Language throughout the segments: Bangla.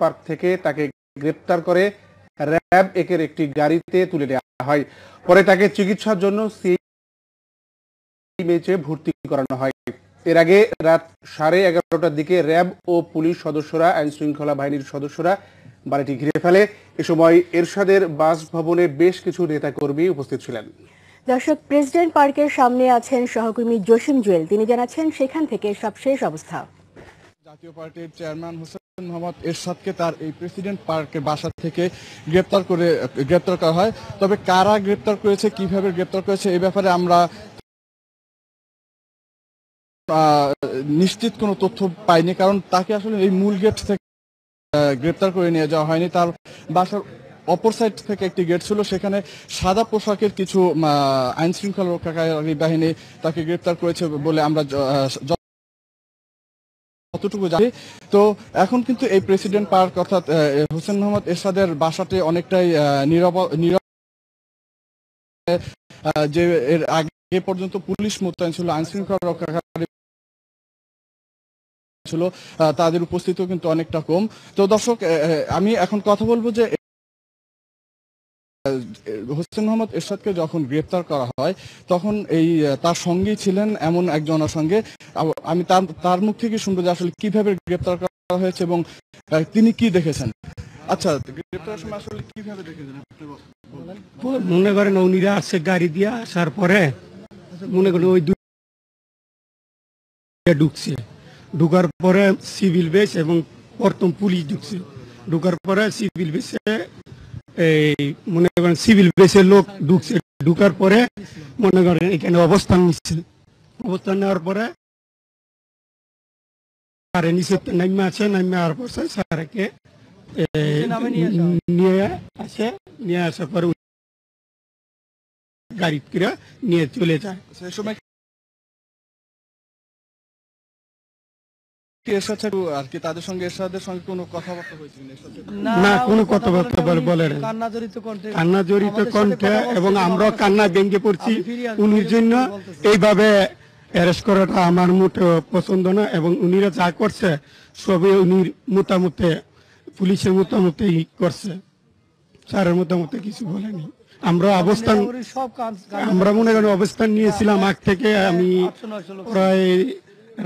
পার্ক থেকে তাকে গ্রেপ্তার করে র্যাব একের একটি গাড়িতে তুলে নেওয়া হয়। পরে তাকে চিকিৎসার জন্য সিএইচে ভর্তি করানো হয়। এর আগে রাত সাড়ে এগারোটার দিকে র্যাব ও পুলিশ সদস্যরা আইন শৃঙ্খলা বাহিনীর সদস্যরা বাড়িটি ঘিরে ফেলে। এ সময় এরশাদের বাস ভবনে বেশ কিছু নেতাকর্মী উপস্থিত ছিলেন। দর্শক প্রেসিডেন্ট পার্কের সামনে আছেন সহকর্মী জসিম জুয়েল। তিনি জানাচ্ছেন সেখান থেকে সবশেষ অবস্থা। জাতীয় পার্টির চেয়ারম্যান হোসেন মোহাম্মদ এরশাদকে তার এই প্রেসিডেন্ট পার্কের বাসা থেকে গ্রেপ্তার করে, গ্রেপ্তার করা হয়। তবে কারা গ্রেপ্তার করেছে, কীভাবে গ্রেপ্তার করেছে এই ব্যাপারে আমরা নিশ্চিত কোনো তথ্য পাইনি, কারণ তাকে আসলে এই মূল গেট থেকে গ্রেপ্তার করে নিয়ে যাওয়া হয়নি। তার বাসার অপর সাইড থেকে একটি গেট ছিল, সেখানে সাদা পোশাকের কিছু আইন শৃঙ্খলা রক্ষাকারী বাহিনী তাকে গ্রেপ্তার করেছে বলে আমরা কতটুকু জানি। তো এখন কিন্তু এই প্রেসিডেন্ট পার্ক অর্থাৎ হোসেন মোহাম্মদ এরশাদের বাসাটি অনেকটাই নীরব যে এর আগে পর্যন্ত পুলিশ মোতায়েন ছিল আইন শৃঙ্খলা রক্ষাকারী ছিল তাদের উপস্থিতিও কিন্তু অনেকটা কম। তো দর্শক আমি এখন কথা বলব যে হোসেন মোহাম্মদ এরশাদকে যখন গ্রেপ্তার করা হয়, তখন এই তার সঙ্গেই ছিলেন এমন একজনের সঙ্গে। আমি তার মুখ থেকে শুনব যে আসলে কীভাবে গ্রেপ্তার করা হয়েছে এবং তিনি কি দেখেছেন? আচ্ছা গ্রেপ্তারের সময় আসলে কীভাবে দেখেছেন? মনে করেন উনিরা আসছে গাড়ি দিয়ে, আসার পরে মনে করেন ওই ঢুকছে। ঢুকার পরে সিভিল বেস এবং প্রথম পুলিশ ঢুকছে। ঢুকার পরে সিভিল বেসে এই মনে করেন সিভিল বেসের লোক ঢুকছে। ঢুকার পরে মনে করেন এখানে অবস্থান নিচ্ছে অবস্থান নেওয়ার পরে স্যারে নিচে নাইমে আছে নাইমে আর পর স্যারকে নিয়ে আসে নিয়ে আসার পরে গাড়ি করে নিয়ে চলে যায় সেই সময় কি এরশাদ সাহেব আর কি তাদের সঙ্গে এরশাদের সঙ্গে কোনো কথাবার্তা হয়েছিল না কোনো কথাবার্তা বলে কান্না জড়িত কণ্ঠে এবং আমরা কান্না ভেঙে পড়ছি উনির জন্য এইভাবে অ্যারেস্ট করাটা আমার মোটেও পছন্দ না এবং উনিরা যা করছে সবই উনির মোটামুটি পুলিশের মোটামুটি করছে। স্যারের মোটামুটি কিছু বলেনি। আমরা অবস্থান আমরা মনে করি অবস্থান নিয়েছিলাম আগ থেকে আমি প্রায়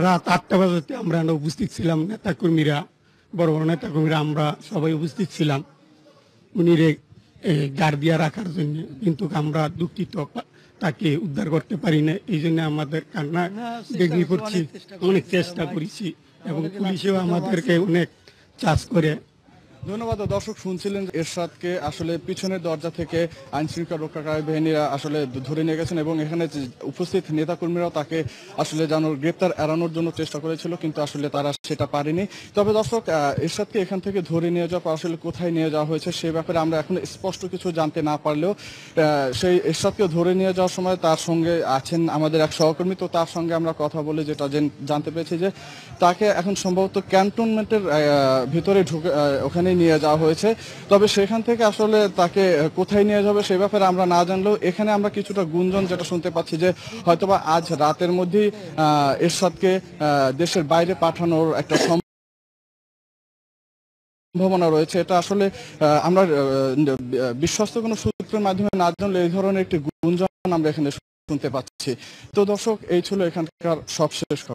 রাত আটটা বাজাতে আমরা উপস্থিত ছিলাম নেতা কর্মীরা বড় বড় নেতা কর্মীরা আমরা সবাই উপস্থিত ছিলাম। উনি গাড় দিয়া রাখার জন্য। কিন্তু আমরা দুঃখিত। তাকে উদ্ধার করতে পারি না এই জন্য আমাদের কান্না বেগনি করছি, পড়ছি অনেক চেষ্টা করছি, এবং পুলিশেও আমাদেরকে অনেক চাষ করে ধন্যবাদ। দর্শক শুনছিলেন এরশাদকে আসলে পিছনের দরজা থেকে আইন শৃঙ্খলা রক্ষাকারী বাহিনীরা আসলে ধরে নিয়ে গেছেন এবং এখানে উপস্থিত নেতাকর্মীরাও তাকে আসলে যেন গ্রেপ্তার এড়ানোর জন্য চেষ্টা করেছিল কিন্তু আসলে তারা সেটা পারেনি। তবে দর্শক এরশাদকে এখান থেকে ধরে নিয়ে যাওয়া আসলে কোথায় নিয়ে যাওয়া হয়েছে সে ব্যাপারে আমরা এখন স্পষ্ট কিছু জানতে না পারলেও সেই এরশাদকে ধরে নিয়ে যাওয়ার সময় তার সঙ্গে আছেন আমাদের এক সহকর্মী। তো তার সঙ্গে আমরা কথা বলে যেটা জেন- জানতে পেরেছি যে তাকে এখন সম্ভবত ক্যান্টনমেন্টের ভিতরে ঢুকে আহ, ওখানে নিয়ে যাওয়া হয়েছে। তবে সেখান থেকে আসলে তাকে কোথায় নিয়ে যাবে সে ব্যাপারে আমরা না জানলেও এখানে আমরা কিছুটা গুঞ্জন যেটা শুনতে পাচ্ছি যে হয়তোবা আজ রাতের মধ্যেই এরশাদকে দেশের বাইরে পাঠানোর একটা সম- সম্ভাবনা রয়েছে। এটা আসলে আমরা বিশ্বস্ত কোনো সূত্রের মাধ্যমে না জানলে এই ধরনের একটি গুঞ্জন আমরা এখানে শুনতে পাচ্ছি। তো দর্শক, এই ছিল এখানকার সবশেষ খবর।